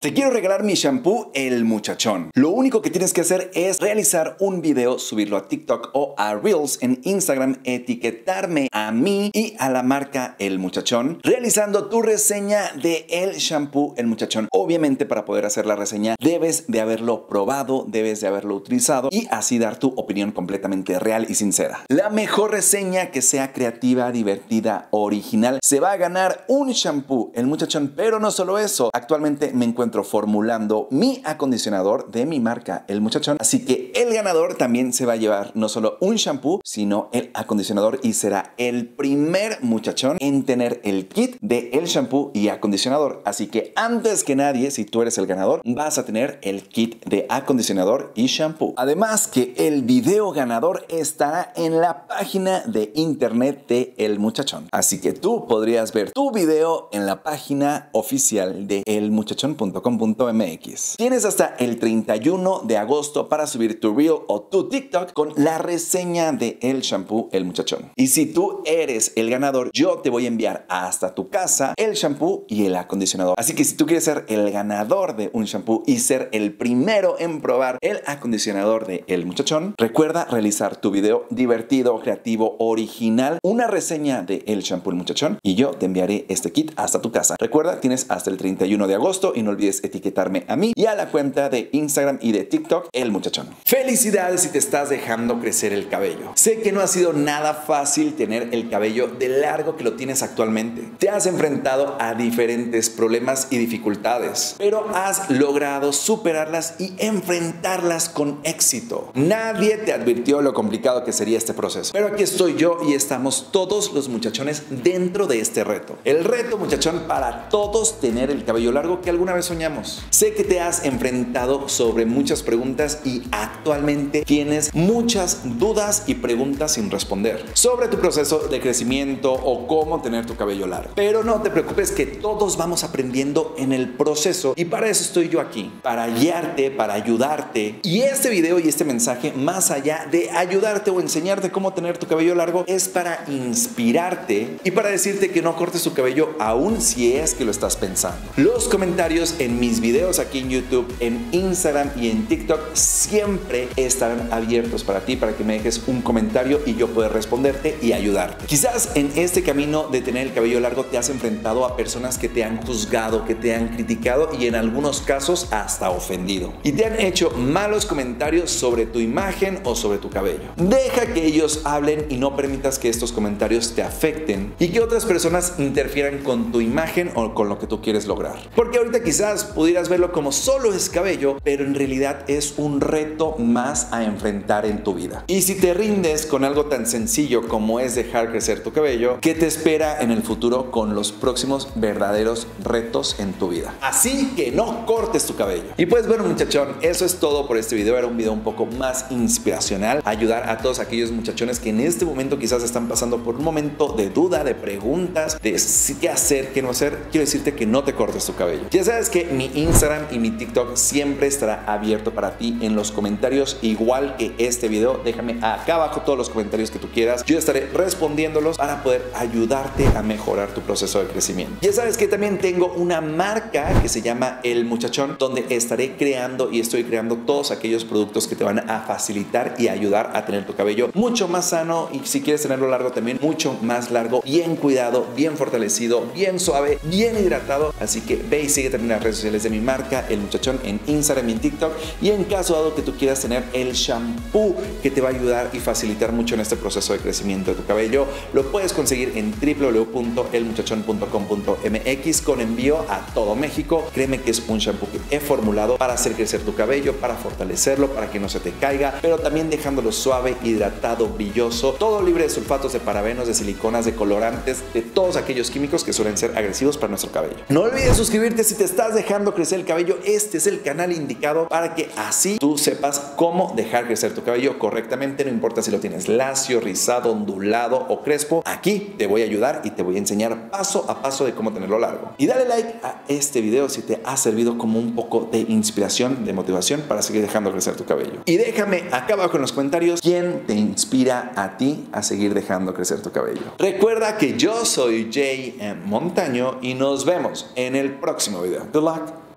Te quiero regalar mi shampoo El Muchachón. Lo único que tienes que hacer es realizar un video, subirlo a TikTok o a Reels en Instagram, etiquetarme a mí y a la marca El Muchachón, realizando tu reseña de el shampoo El Muchachón. Obviamente para poder hacer la reseña debes de haberlo probado, debes de haberlo utilizado y así dar tu opinión completamente real y sincera. La mejor reseña que sea creativa, divertida, original, se va a ganar un shampoo El Muchachón, pero no solo eso, actualmente me encuentro formulando mi acondicionador de mi marca, El Muchachón. Así que el ganador también se va a llevar no solo un shampoo, sino el acondicionador y será el primer muchachón en tener el kit de el shampoo y acondicionador. Así que antes que nadie, si tú eres el ganador, vas a tener el kit de acondicionador y shampoo. Además que el video ganador estará en la página de internet de El Muchachón. Así que tú podrías ver tu video en la página oficial de elmuchachón.com .com.mx. Tienes hasta el 31 de agosto para subir tu reel o tu TikTok con la reseña de el shampoo El Muchachón. Y si tú eres el ganador, yo te voy a enviar hasta tu casa el shampoo y el acondicionador. Así que si tú quieres ser el ganador de un shampoo y ser el primero en probar el acondicionador de El Muchachón, recuerda realizar tu video divertido, creativo, original, una reseña de el shampoo El Muchachón y yo te enviaré este kit hasta tu casa. Recuerda, tienes hasta el 31 de agosto y no olvides etiquetarme a mí y a la cuenta de Instagram y de TikTok, El Muchachón. Felicidades si te estás dejando crecer el cabello. Sé que no ha sido nada fácil tener el cabello de largo que lo tienes actualmente. Te has enfrentado a diferentes problemas y dificultades, pero has logrado superarlas y enfrentarlas con éxito. Nadie te advirtió lo complicado que sería este proceso, pero aquí estoy yo y estamos todos los muchachones dentro de este reto. El reto, muchachón, para todos tener el cabello largo que alguna vez Sé que te has enfrentado sobre muchas preguntas y actualmente tienes muchas dudas y preguntas sin responder sobre tu proceso de crecimiento o cómo tener tu cabello largo. Pero no te preocupes que todos vamos aprendiendo en el proceso y para eso estoy yo aquí, para guiarte, para ayudarte. Y este video y este mensaje, más allá de ayudarte o enseñarte cómo tener tu cabello largo, es para inspirarte y para decirte que no cortes tu cabello aún si es que lo estás pensando. Los comentarios en mis videos aquí en YouTube, en Instagram y en TikTok siempre estarán abiertos para ti, para que me dejes un comentario y yo pueda responderte y ayudarte. Quizás en este camino de tener el cabello largo te has enfrentado a personas que te han juzgado, que te han criticado y en algunos casos hasta ofendido. Y te han hecho malos comentarios sobre tu imagen o sobre tu cabello. Deja que ellos hablen y no permitas que estos comentarios te afecten y que otras personas interfieran con tu imagen o con lo que tú quieres lograr. Porque ahorita quizás pudieras verlo como solo es cabello, pero en realidad es un reto más a enfrentar en tu vida. Y si te rindes con algo tan sencillo como es dejar crecer tu cabello, ¿qué te espera en el futuro con los próximos verdaderos retos en tu vida? Así que no cortes tu cabello. Y pues bueno muchachón, eso es todo por este video. Era un video un poco más inspiracional, ayudar a todos aquellos muchachones que en este momento quizás están pasando por un momento de duda, de preguntas, de qué hacer, qué no hacer. Quiero decirte que no te cortes tu cabello. Ya sabes que mi Instagram y mi TikTok siempre estará abierto para ti en los comentarios, igual que este video. Déjame acá abajo todos los comentarios que tú quieras. Yo estaré respondiéndolos para poder ayudarte a mejorar tu proceso de crecimiento. Ya sabes que también tengo una marca que se llama El Muchachón, donde estaré creando y estoy creando todos aquellos productos que te van a facilitar y ayudar a tener tu cabello mucho más sano y si quieres tenerlo largo también mucho más largo, bien cuidado, bien fortalecido, bien suave, bien hidratado. Así que ve y sigue también las redes sociales de mi marca, El Muchachón, en Instagram y en TikTok. Y en caso dado que tú quieras tener el shampoo que te va a ayudar y facilitar mucho en este proceso de crecimiento de tu cabello, lo puedes conseguir en www.elmuchachón.com.mx con envío a todo México. Créeme que es un shampoo que he formulado para hacer crecer tu cabello, para fortalecerlo, para que no se te caiga, pero también dejándolo suave, hidratado, brilloso, todo libre de sulfatos, de parabenos, de siliconas, de colorantes, de todos aquellos químicos que suelen ser agresivos para nuestro cabello. No olvides suscribirte si te estás dejando crecer el cabello, este es el canal indicado para que así tú sepas cómo dejar crecer tu cabello correctamente, no importa si lo tienes lacio, rizado, ondulado o crespo, aquí te voy a ayudar y te voy a enseñar paso a paso de cómo tenerlo largo. Y dale like a este video si te ha servido como un poco de inspiración, de motivación para seguir dejando crecer tu cabello. Y déjame acá abajo en los comentarios quién te inspira a ti a seguir dejando crecer tu cabello. Recuerda que yo soy Jay Montaño y nos vemos en el próximo video. luck